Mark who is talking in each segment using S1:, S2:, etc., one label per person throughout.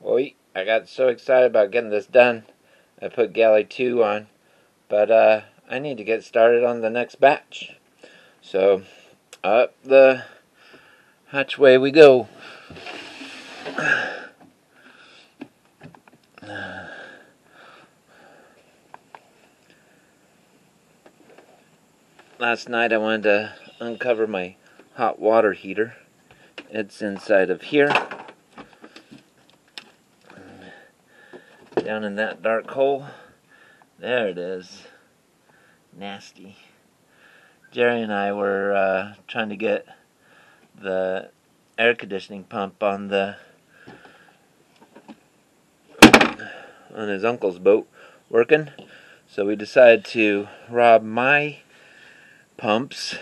S1: Well, I got so excited about getting this done, I put Galley 2 on, but uh, I need to get started on the next batch. So, up the hatchway we go. Last night I wanted to uncover my hot water heater. It's inside of here. Down in that dark hole. There it is. Nasty. Jerry and I were uh, trying to get the air conditioning pump on the on his uncle's boat working. So we decided to rob my pumps.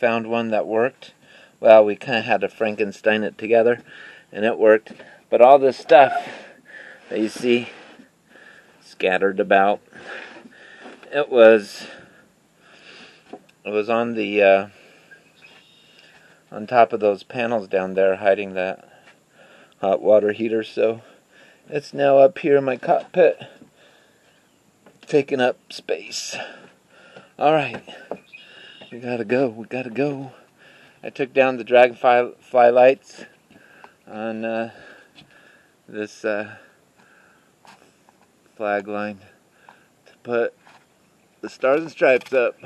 S1: Found one that worked. Well, we kind of had to Frankenstein it together, and it worked. But all this stuff that you see scattered about, it was it was on the uh, on top of those panels down there, hiding that hot water heater. So it's now up here in my cockpit, taking up space. All right. We gotta go. We gotta go. I took down the dragonfly fly lights on uh, this uh, flag line to put the stars and stripes up.